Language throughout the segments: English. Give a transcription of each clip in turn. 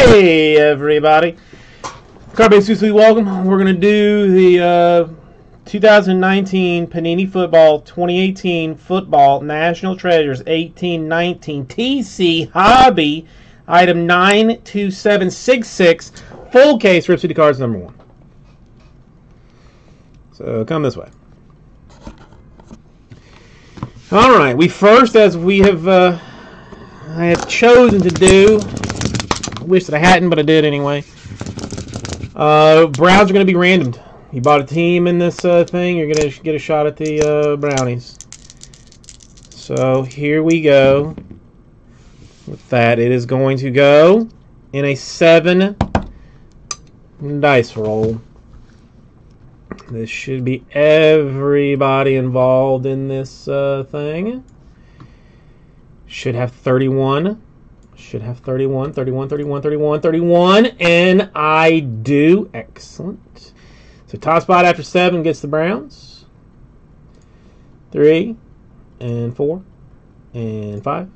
Hey, everybody. Carbase Sweet welcome. We're going to do the uh, 2019 Panini Football 2018 Football National Treasures 1819 TC Hobby item 92766 full case Rip City Cards number one. So come this way. All right, we first, as we have, uh, I have chosen to do. Wish that I hadn't, but I did anyway. Uh, Browns are going to be randomed. You bought a team in this uh, thing, you're going to get a shot at the uh, Brownies. So here we go. With that, it is going to go in a seven dice roll. This should be everybody involved in this uh, thing. Should have 31. Should have 31, 31, 31, 31, 31. And I do. Excellent. So top spot after 7 gets the Browns. 3 and 4 and 5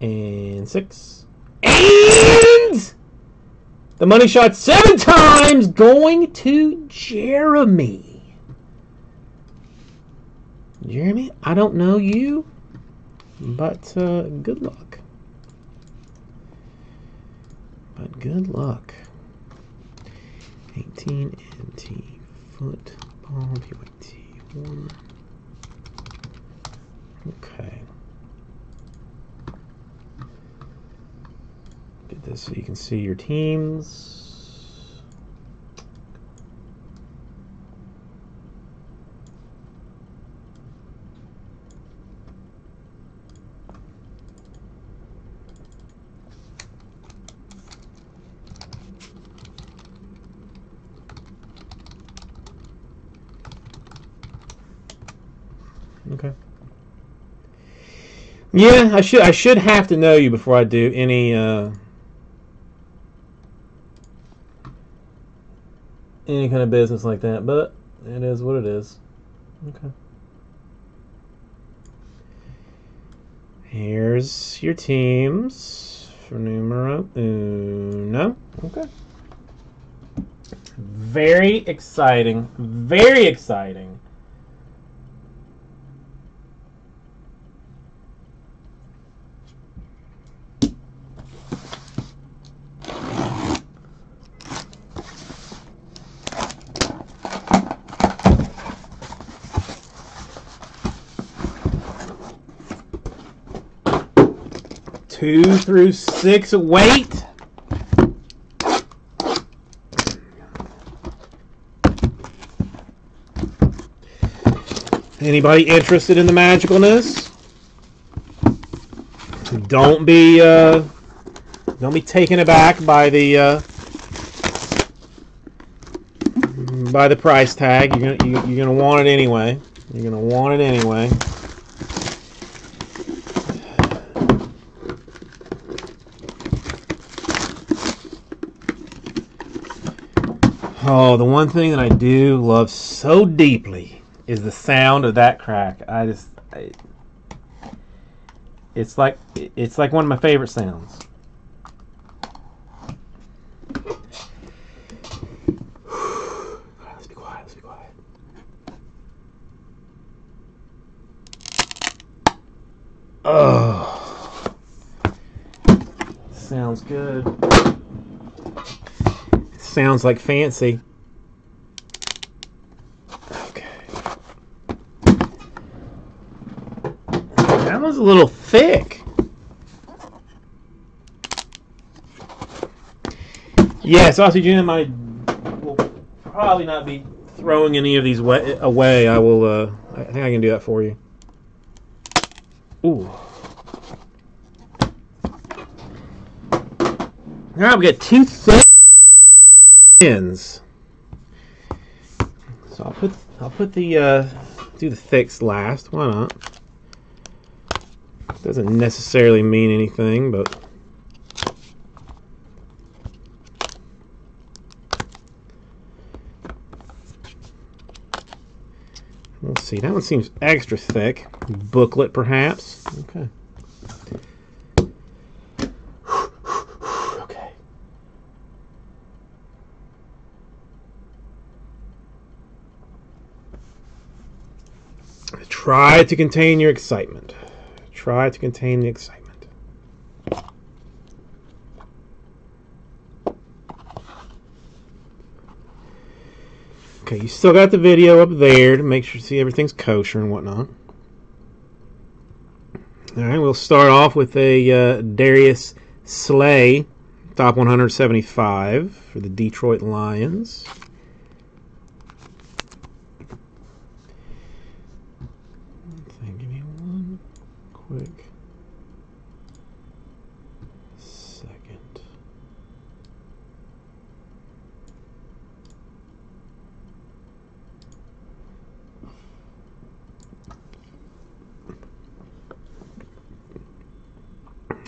and 6 and the money shot seven times going to Jeremy. Jeremy, I don't know you, but uh, good luck. But good luck. 18 NT football PYT 1. Okay. Get this so you can see your teams. Okay. Yeah, I should I should have to know you before I do any uh any kind of business like that, but it is what it is. Okay. Here's your teams for numero uno. Okay. Very exciting. Very exciting. Two through six. Wait. Anybody interested in the magicalness? Don't be uh, don't be taken aback by the uh, by the price tag. You're gonna you, you're gonna want it anyway. You're gonna want it anyway. Oh, the one thing that I do love so deeply is the sound of that crack. I just, I, it's like it's like one of my favorite sounds. Let's be quiet. Let's be quiet. Oh, sounds good sounds like fancy. Okay. That was a little thick. Yeah, Sausage Jim, I will probably not be throwing any of these away. I will, uh, I think I can do that for you. Ooh. Right, we got two thick ends. So I'll put I'll put the uh, do the thicks last. Why not? Doesn't necessarily mean anything, but let's see. That one seems extra thick. Booklet, perhaps. Okay. Try to contain your excitement. Try to contain the excitement. Okay, you still got the video up there to make sure see everything's kosher and whatnot. All right, we'll start off with a uh, Darius Slay, top 175 for the Detroit Lions. Okay, give me one quick second.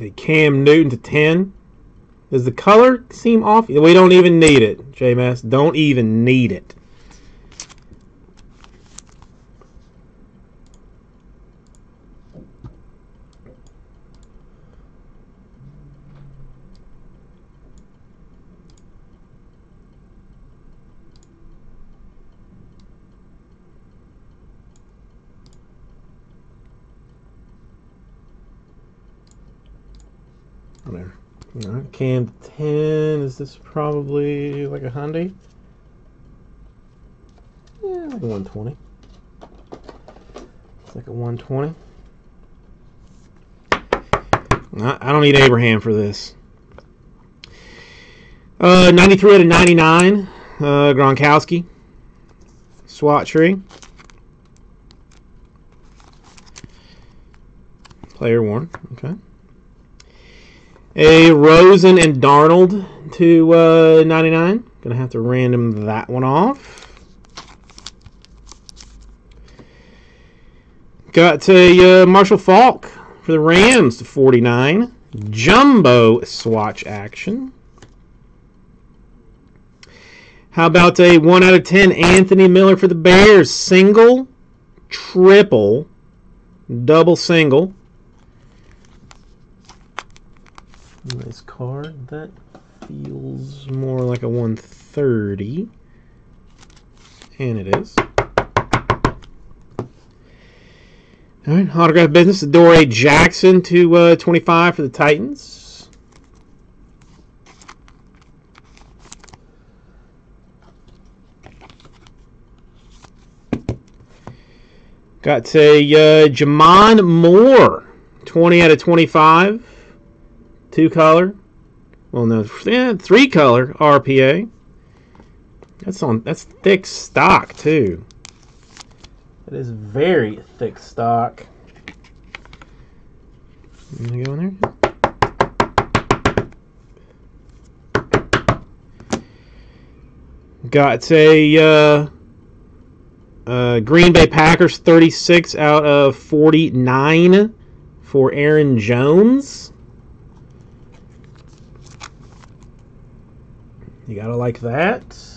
The Cam Newton to 10. Does the color seem off? We don't even need it, JMS. Don't even need it. Whatever. All right, cam 10. Is this probably like a Hyundai? Yeah, like a 120. It's like a 120. I I don't need Abraham for this. Uh, 93 out of 99. Uh, Gronkowski. Swatchery. Player one. Okay. A Rosen and Darnold to uh, 99. Gonna have to random that one off. Got a uh, Marshall Faulk for the Rams to 49. Jumbo swatch action. How about a 1 out of 10 Anthony Miller for the Bears? Single, triple, double single. Nice card. That feels more like a 130. And it is. All right, autograph business. Adoree Jackson to uh, 25 for the Titans. Got a uh, J'Mon Moore, 20 out of 25 two color. Well, no, three color RPA. That's on. That's thick stock too. It is very thick stock. Let me go in there. Got a uh, uh, Green Bay Packers 36 out of 49 for Aaron Jones. You gotta like that.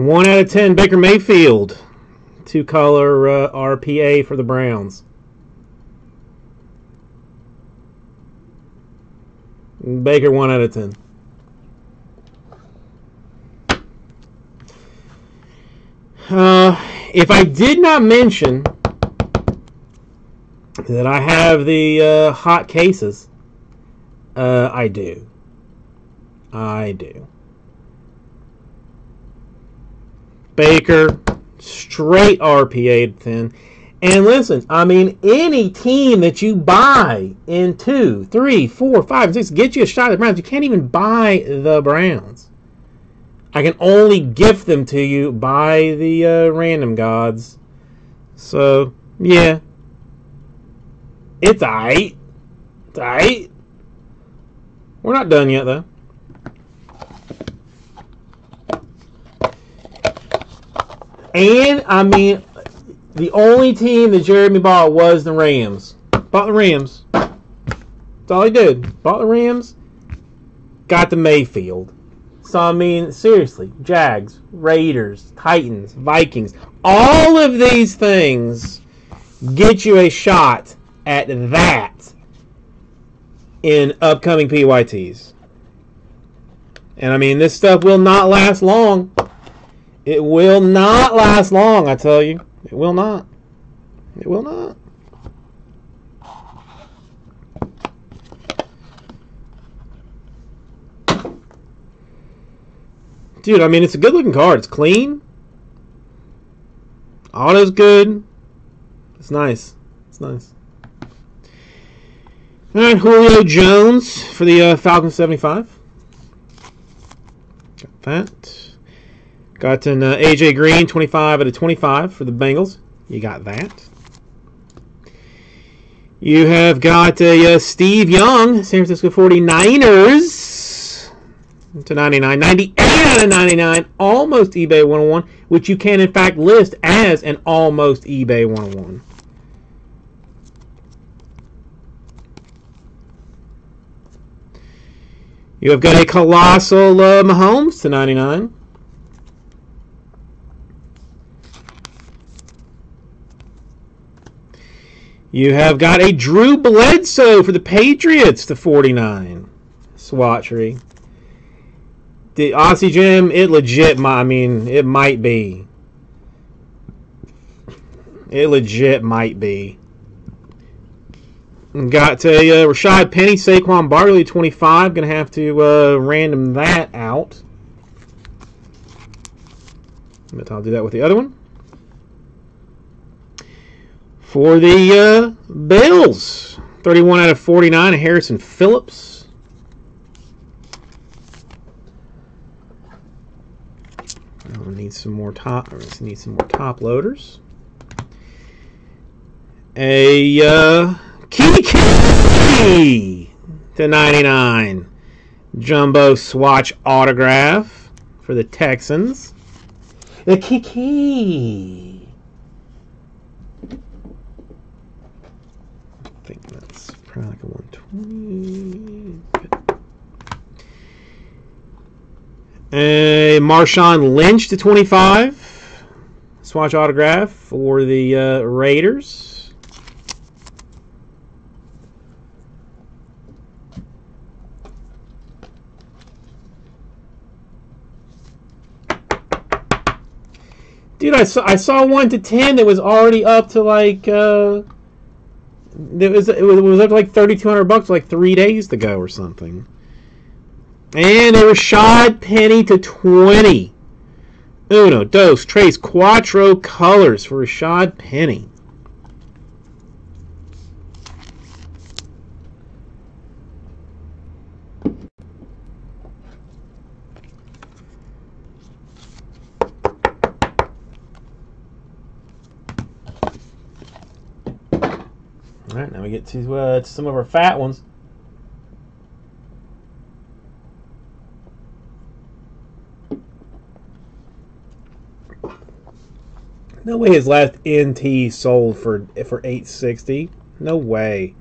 One out of ten, Baker Mayfield. Two color uh, RPA for the Browns. Baker, one out of ten. Uh, if I did not mention that I have the uh, hot cases, uh, I do. I do. Baker, straight RPA thin. And listen, I mean, any team that you buy in two, three, four, five, six, get you a shot at the Browns. You can't even buy the Browns. I can only gift them to you by the uh, random gods. So, yeah. It's alright. It's alright. We're not done yet, though. And, I mean, the only team that Jeremy bought was the Rams. Bought the Rams. That's all he did. Bought the Rams. Got the Mayfield. So, I mean, seriously, Jags, Raiders, Titans, Vikings, all of these things get you a shot at that in upcoming PYTs. And I mean, this stuff will not last long. It will not last long, I tell you. It will not. It will not. Dude, I mean, it's a good looking card. It's clean. Auto's good. It's nice. It's nice. All right, Julio Jones for the uh, Falcon 75. Got that. Got an uh, AJ Green 25 out of 25 for the Bengals. You got that. You have got a uh, Steve Young, San Francisco 49ers to 99. 98 out of 99, almost eBay 101, which you can in fact list as an almost eBay 101. You have got a colossal uh, Mahomes to 99. You have got a Drew Bledsoe for the Patriots to 49. Swatchery. The Aussie Gym, it legit, I mean, it might be. It legit might be. Got a uh, Rashad Penny, Saquon Barkley, 25. Gonna have to uh, random that out. But I'll do that with the other one. For the uh, Bills, 31 out of 49, Harrison Phillips. I'll need some more top. Need some more top loaders. A uh, Keke to 99. Jumbo swatch autograph for the Texans. The Keke. I think probably like a 120. A Marshawn Lynch to 25. Swatch autograph for the uh, Raiders. Dude, I saw I saw one to ten that was already up to like uh, it was it was, it was up to like thirty two hundred bucks like three days ago or something. And a Rashad Penny to twenty. Uno, dos, tres, cuatro colors for a Rashad Penny. All right, now we get to, uh, some of our fat ones. No way his last NT sold for for 860. No way.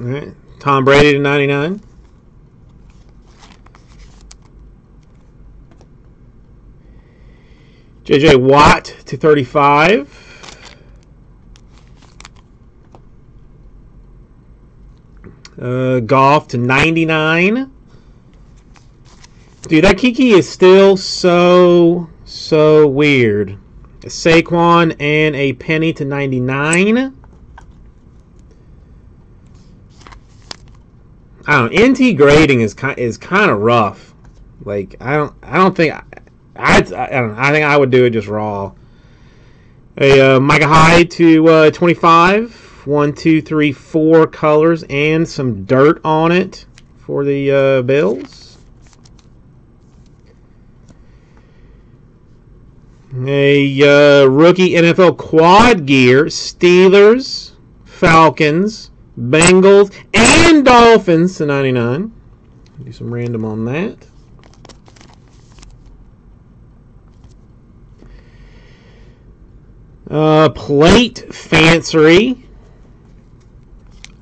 All right. Tom Brady to 99. JJ Watt to 35. Uh, Goff to 99. Dude, that Keke is still so, so weird. A Saquon and a Penny to 99. I don't. NT grading is kind is kind of rough. Like I don't I don't think I I, I don't I think I would do it just raw. A uh, Micah Hyde to uh, 25, one, two, three, four colors and some dirt on it for the uh, Bills. A uh, rookie NFL quad gear, Steelers, Falcons, Bengals, and Dolphins to 99. Do some random on that. Uh, plate Fancery.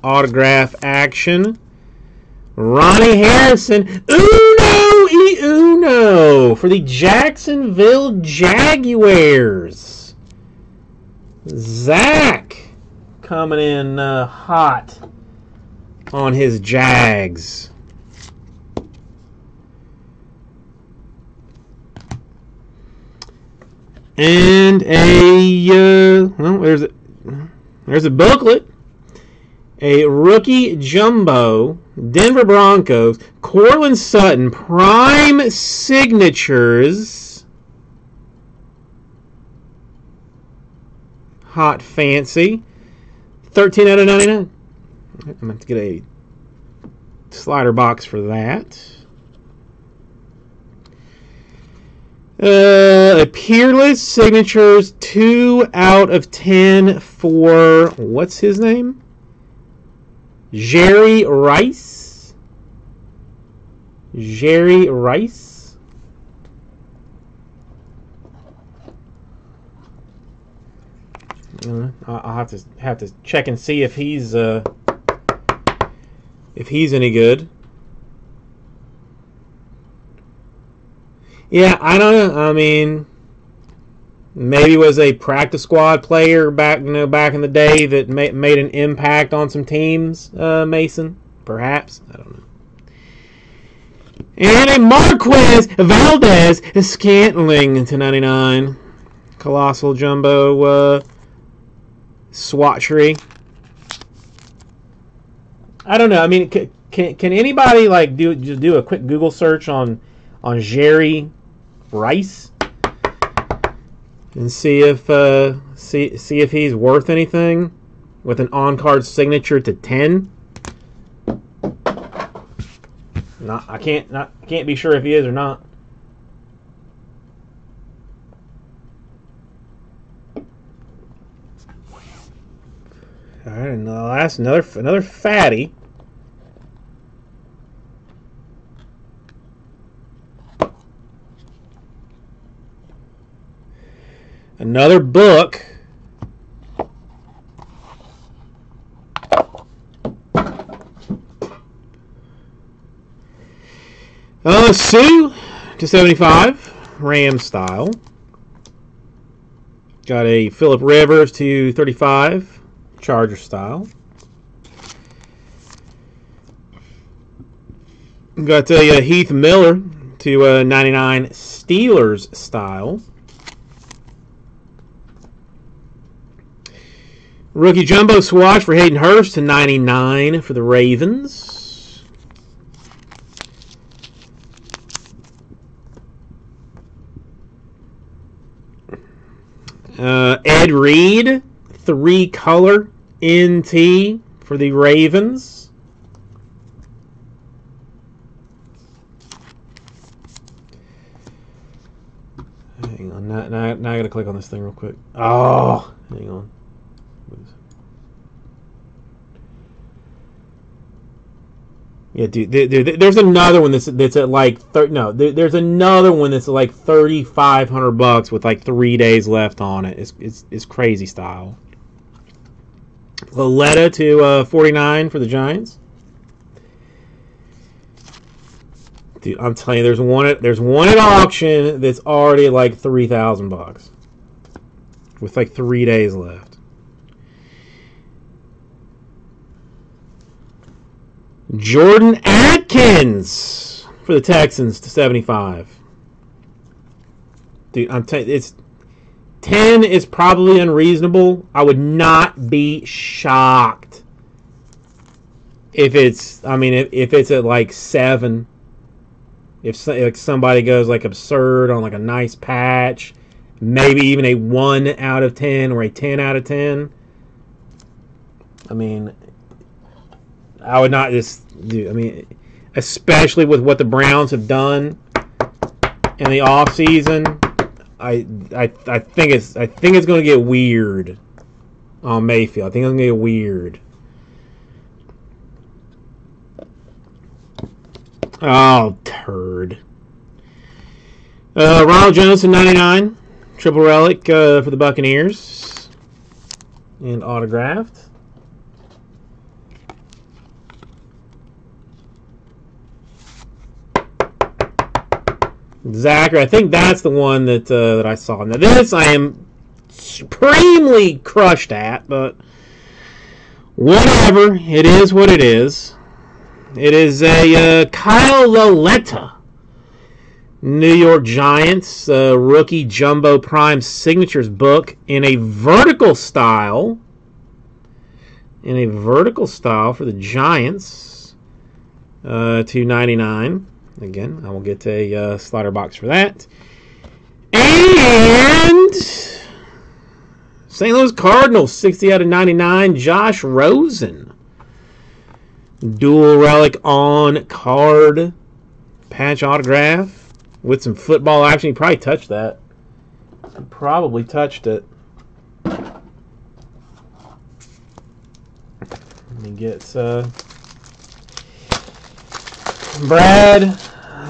Autograph action. Ronnie Harrison. Uno e uno for the Jacksonville Jaguars. Zach coming in uh, hot on his Jags. And a uh, well, there's a there's a booklet. A rookie jumbo Denver Broncos Courtland Sutton prime signatures. Hot fancy. 13 out of 99. I'm going to get a slider box for that. Uh, Peerless signatures, 2 out of 10 for, what's his name? Jerry Rice. Jerry Rice. Uh, I'll have to have to check and see if he's uh, if he's any good. Yeah, I don't know. I mean, maybe was a practice squad player back you know back in the day that ma- made an impact on some teams. Uh, Mason, perhaps I don't know. And a Marquez Valdes Scantling to 99. Colossal Jumbo uh, swatchery. I don't know. I mean, can, can, anybody like do just do a quick Google search on on Jerry Rice and see if uh, see see if he's worth anything with an on card signature to ten? Not, I can't not can't be sure if he is or not. All right, and the last another another fatty. Another book. Uh, Suh to 75, Ram style. Got a Philip Rivers to 35, Charger style. Got a uh, Heath Miller to uh, 99, Steelers style. Rookie Jumbo Swatch for Hayden Hurst to 99 for the Ravens. Uh, Ed Reed, three color NT for the Ravens. Hang on, now, now, now I gotta click on this thing real quick. Oh, hang on. Yeah, dude. There, there, there's another one that's that's at like thir- no. There, there's another one that's like thirty five hundred bucks with like three days left on it. It's it's, it's crazy style. Lauletta to uh, forty nine for the Giants. Dude, I'm telling you, there's one at there's one at auction that's already like three thousand bucks, with like three days left. Jordan Akins for the Texans to 75. Dude, I'm telling it's 10 is probably unreasonable. I would not be shocked if it's I mean if, if it's at like 7 if like somebody goes like absurd on like a nice patch, maybe even a 1 out of 10 or a 10 out of 10. I mean, I would not just do. I mean, especially with what the Browns have done in the off season, I I I think it's I think it's going to get weird on Mayfield. I think it's to get weird. Oh, turd. Uh, Ronald Jones to 99. Triple relic uh, for the Buccaneers. And autographed. Zachary, I think that's the one that uh, that I saw. Now this I am supremely crushed at, but whatever. It is what it is. It is a uh, Kyle Lauletta, New York Giants uh, rookie jumbo prime signatures book in a vertical style. In a vertical style for the Giants, uh, two ninety nine. Again, I will get a uh, slider box for that. And St. Louis Cardinals, 60 out of 99, Josh Rosen. Dual relic on card. Patch autograph with some football action. He probably touched that. Probably touched it. Let me get uh, Brad.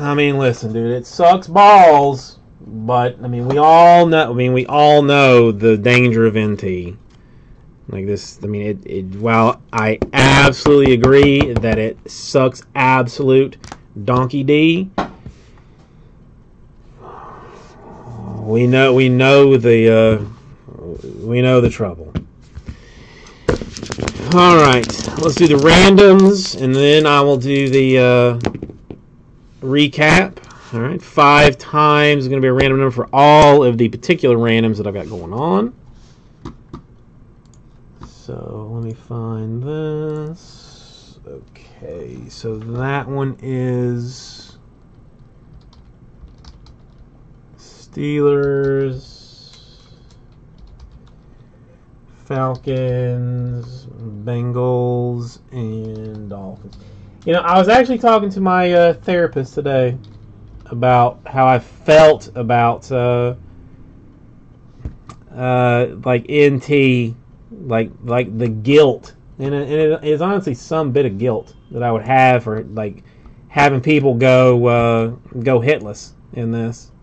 I mean, listen, dude, it sucks balls, but I mean, we all know. I mean, we all know the danger of NT. Like this, I mean, it, it. While I absolutely agree that it sucks absolute donkey d. We know, we know the, uh, we know the trouble. All right, let's do the randoms, and then I will do the uh, recap. All right, five times is going to be a random number for all of the particular randoms that I've got going on. So let me find this. Okay, so that one is Steelers, Falcons, Bengals, and Dolphins. You know, I was actually talking to my uh, therapist today about how I felt about uh, uh, like NT like like the guilt, and it, it is honestly some bit of guilt that I would have for like having people go uh, go hitless in this.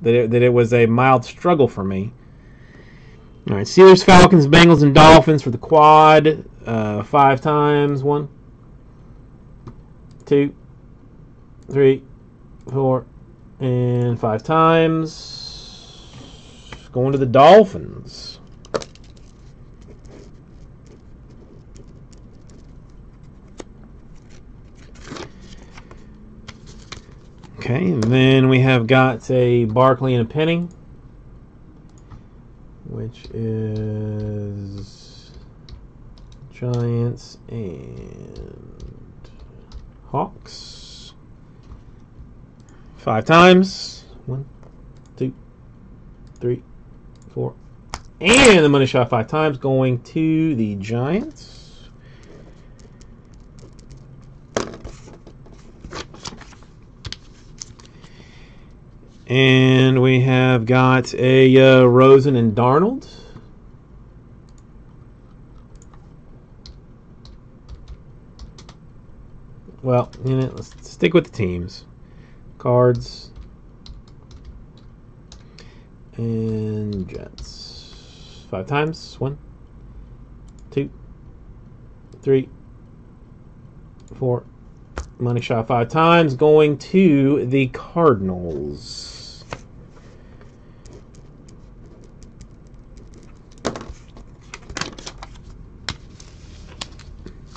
That it, that it was a mild struggle for me. All right, Steelers, Falcons, Bengals, and Dolphins for the quad. Uh, five times. One, two, three, four, and five times. Going to the Dolphins. Okay, and then we have got a Barkley and a Penny, which is Giants and Hawks. Five times. One, two, three, four. And the money shot five times going to the Giants. And we have got a uh, Rosen and Darnold. Well, you know, let's stick with the teams. Cards. And Jets. Five times. One, two, three, four. Money shot five times. Going to the Cardinals.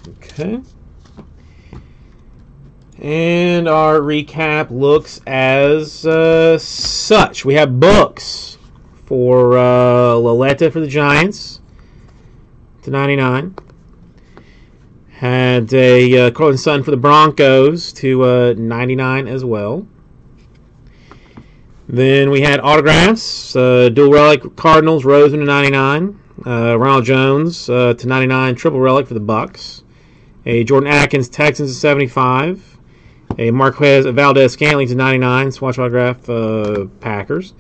Okay. And our recap looks as uh, such. We have books for uh, Lauletta for the Giants to 99. Had a uh, Sutton for the Broncos to uh, 99 as well. Then we had autographs. Uh, dual relic Cardinals, Rosen to 99. Uh, Ronald Jones uh, to 99, triple relic for the Bucks a Jordan Akins Texans to 75, a Marquez Valdes Scantling to 99, swatch autograph uh, Packers.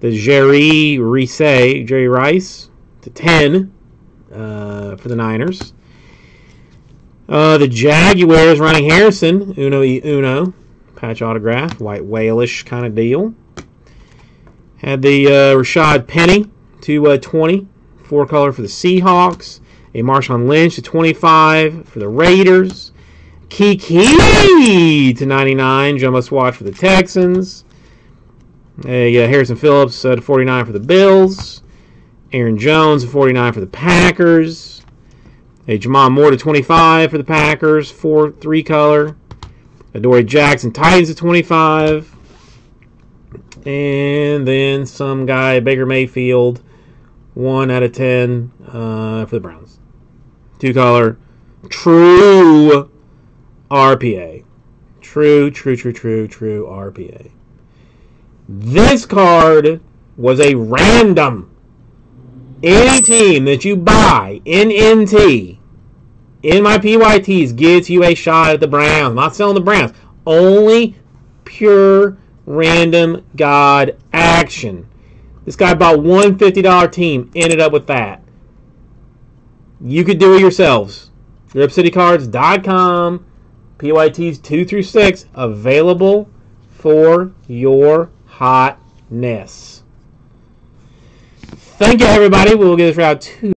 The Jerry Rice, Jerry Rice to 10 uh, for the Niners. Uh, the Jaguars, Ronnie Harrison, Uno e Uno, patch autograph, white whaleish kind of deal. Had the uh, Rashad Penny to uh, 20, four color for the Seahawks. A Marshawn Lynch to 25 for the Raiders. Keke to 99, jumbo swatch for the Texans. A uh, Harrison Phillips uh, to 49 for the Bills. Aaron Jones to 49 for the Packers. A Jamal Moore to 25 for the Packers, four three color. Adoree Jackson Titans to 25. And then some guy, Baker Mayfield, 1 out of 10 uh, for the Browns. Two color. True RPA. True, true, true, true, true RPA. This card was a random. Any team that you buy in NT in my PYTs gives you a shot at the Browns. I'm not selling the Browns. Only pure random God action. This guy bought one $50 team, ended up with that. You could do it yourselves. RipCityCards.com, PYTs 2 through 6, available for your hotness. Thank you, everybody. We'll get this route two.